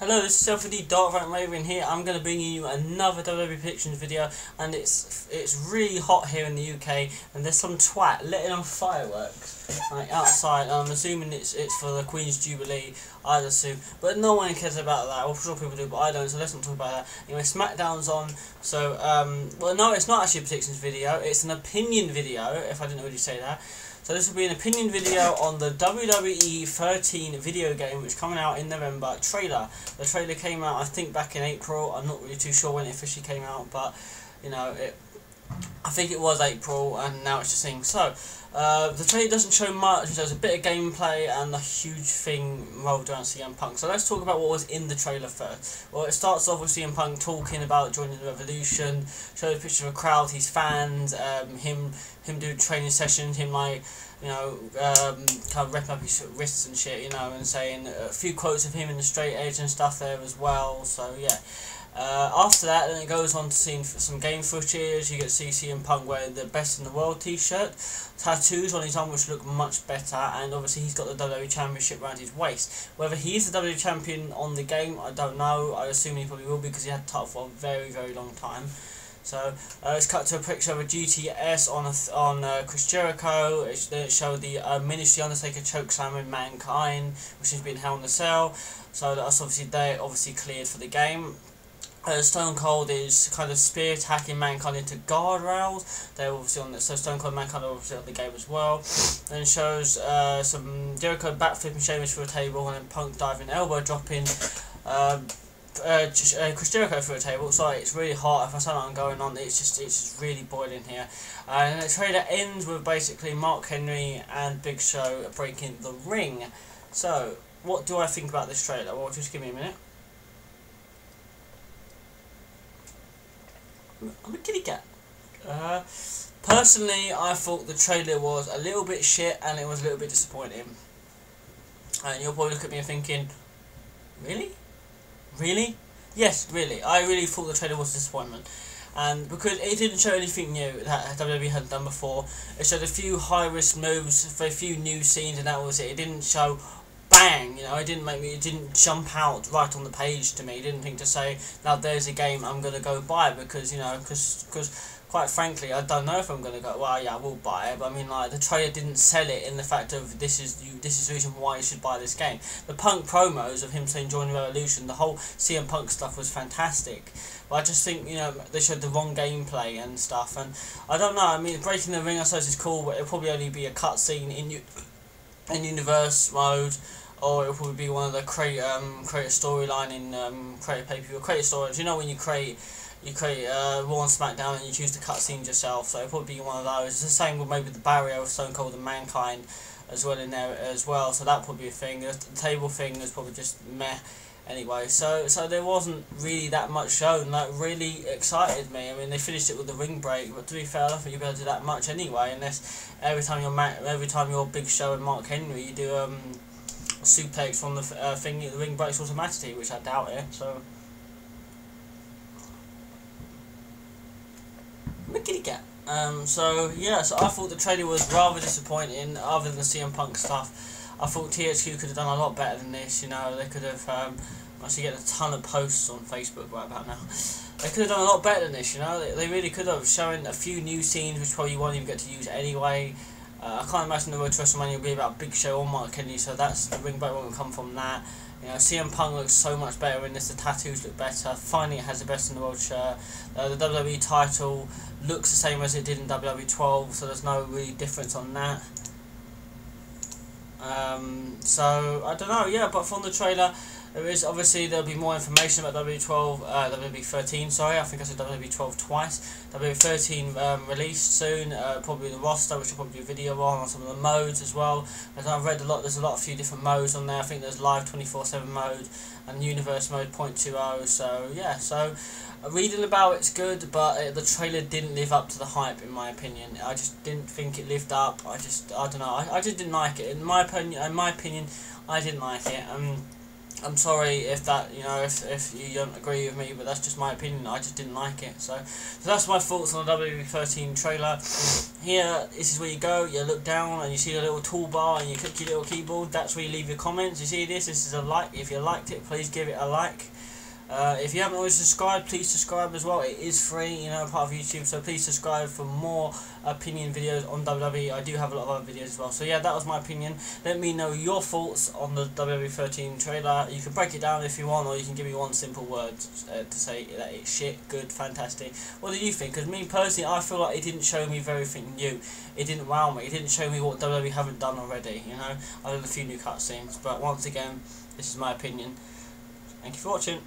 Hello, this is L4D Dark Vamp Raven here. I'm going to bring you another WWE Predictions video, and it's it's really hot here in the UK, and there's some twat letting off fireworks like outside. I'm assuming it's it's for the Queen's Jubilee, I'd assume, but no one cares about that. Well, sure people do, but I don't. So let's not talk about that. Anyway, SmackDown's on. So um, well, no, it's not actually a predictions video. It's an opinion video. If I didn't already say that. So this will be an opinion video on the WWE 13 video game which is coming out in November trailer. The trailer came out I think back in April. I'm not really too sure when it officially came out but you know it I think it was April and now it's just saying so. Uh, the trailer doesn't show much, there's a bit of gameplay and a huge thing rolled around CM Punk. So let's talk about what was in the trailer first. Well, it starts off with CM Punk talking about joining the Revolution, shows a picture of a crowd, his fans, um, him him do training sessions, him like, you know, um, kind of ripping up his wrists and shit, you know, and saying a few quotes of him in the straight edge and stuff there as well. So yeah. Uh, after that, then it goes on to see some game footage. You get CM Punk wearing the Best in the World T-shirt, tattoos on his arm which look much better, and obviously he's got the WWE Championship around his waist. Whether he's the WWE Champion on the game, I don't know. I assume he probably will because he had the title for a very, very long time. So uh, let's cut to a picture of a GTS on a on uh, Chris Jericho. It, it showed the uh, Ministry Undertaker choke slamming Mankind, which has been Hell in the Cell. So that's obviously they obviously cleared for the game. Uh, Stone Cold is kind of spear attacking Mankind into guardrails. They're obviously on the so Stone Cold Mankind are obviously on the game as well. Then shows uh, some Jericho backflipping Sheamus for a table and then Punk diving elbow dropping. Um, uh, uh, Chris Jericho through a table. Sorry, it's really hot. If I sound like I'm going on, it's just it's just really boiling here. And the trailer ends with basically Mark Henry and Big Show breaking the ring. So, what do I think about this trailer? Well, just give me a minute. I'm a kitty cat. Uh, personally, I thought the trailer was a little bit shit and it was a little bit disappointing. And you'll probably look at me and thinking, really? Really? Yes, really. I really thought the trailer was a disappointment. And because it didn't show anything new that WWE hadn't done before, it showed a few high risk moves for a few new scenes, and that was it. It didn't show bang, you know, it didn't make me, it didn't jump out right on the page to me. It didn't think to say, now there's a game I'm going to go buy because, you know, because, because quite frankly, I don't know if I'm going to go, well, yeah, I will buy it, but I mean, like, the trailer didn't sell it in the fact of this is you, this is the reason why you should buy this game. The Punk promos of him saying join the revolution, the whole CM Punk stuff was fantastic. But I just think, you know, they showed the wrong gameplay and stuff, and I don't know, I mean, breaking the ring, I suppose, is cool, but it'll probably only be a cutscene in, in universe mode, or it'll probably be one of the create um create a storyline in um create a pay per view create story. You know when you create you create uh, Raw and SmackDown and you choose the cutscenes yourself, so it'll probably be one of those. It's the same with maybe the barrier of Stone Cold and Mankind as well in there as well, so that probably be a thing. The table thing is probably just meh anyway. So so there wasn't really that much shown that really excited me. I mean, they finished it with the ring break, but to be fair, I don't think you'll be able to do that much anyway, unless every time you're every time you're Big Show and Mark Henry, you do um suplex from the uh, thing, the ring breaks automatically, which I doubt it. So. Mickey cat. Um, so yeah, so I thought the trailer was rather disappointing. Other than the CM Punk stuff, I thought THQ could have done a lot better than this. You know, they could have. Um, I'm actually getting a ton of posts on Facebook right about now. They could have done a lot better than this. You know, they, they really could have shown a few new scenes which probably won't even get to use anyway. Uh, I can't imagine the road to WrestleMania will be about Big Show or Mark Henry, so that's the ring break won't come from that. You know, CM Punk looks so much better in this. The tattoos look better. Finally, it has the best in the world shirt. Uh, the WWE title looks the same as it did in WWE 12, so there's no really difference on that. Um, so I don't know. Yeah, but from the trailer, there is obviously there'll be more information about WWE12, uh, WWE13. Sorry, I think I said WWE12 twice. WWE13 um, released soon. Uh, probably the roster, which will probably do a video on, on some of the modes as well. As I've read a lot, there's a lot, of few different modes on there. I think there's live 24/7 mode and universe mode 0.20. So yeah, so reading about it's good, but uh, the trailer didn't live up to the hype in my opinion. I just didn't think it lived up. I just I don't know. I, I just didn't like it. In my opinion, in my opinion, I didn't like it. Um, I'm sorry if that you know if, if you don't agree with me, but that's just my opinion. I just didn't like it. So, so that's my thoughts on the WWE13 trailer. Here, this is where you go. You look down and you see the little toolbar and you click your little keyboard. That's where you leave your comments. You see this. This is a like. If you liked it, please give it a like. Uh, if you haven't already subscribed, please subscribe as well. It is free, you know, part of YouTube, so please subscribe for more opinion videos on WWE. I do have a lot of other videos as well. So yeah, that was my opinion. Let me know your thoughts on the WWE 13 trailer. You can break it down if you want, or you can give me one simple word uh, to say that it's shit, good, fantastic. What do you think? Because me personally, I feel like it didn't show me very anything new. It didn't wow me. It didn't show me what WWE haven't done already. You know, I did a few new cutscenes, but once again, this is my opinion. Thank you for watching.